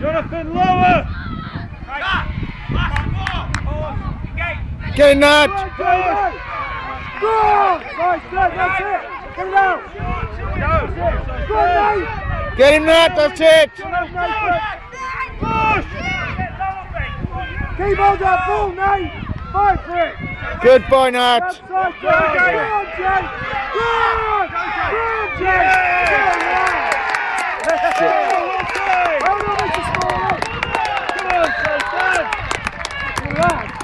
Jonathan, lower! Get in that! Go! Nice, that's it! Get it out! Go, Nate! Get in that, that's it! Push! Keep on that ball, Nate! Fight for it! Good boy, Nat. Outside, Jay! Go Jay! Go! Go Jay! Hold on, Mr. Small! Come on, Jay, stand! Relax!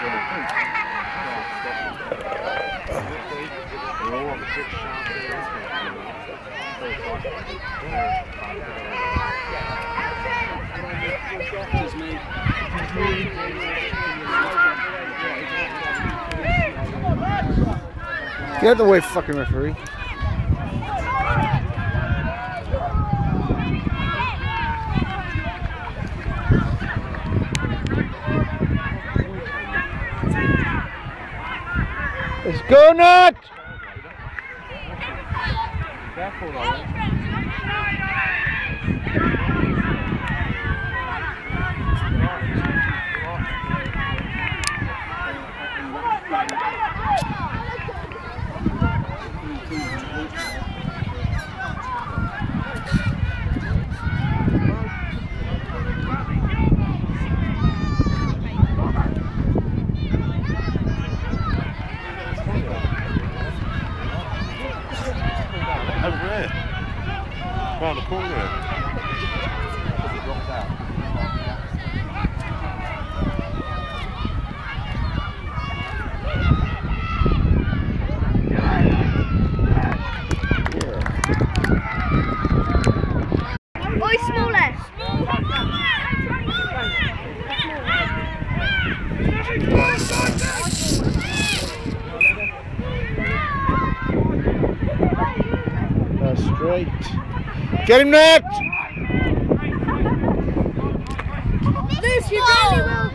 Get out of the way, fucking referee. Go, Nat! Round the corner. Oi, smaller. That's uh, straight. Get him, Nat! Lucy, really well.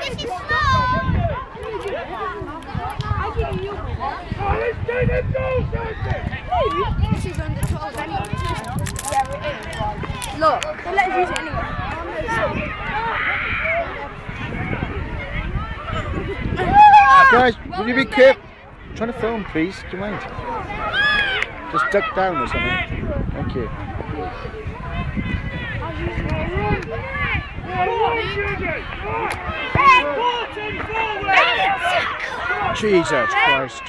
This is This is under 12 anyway. Yeah, it is. Look, they let us use it anyway. Guys, will you be careful? Trying to film, please. Do you mind? Just duck down or something. Thank you. Jesus Christ.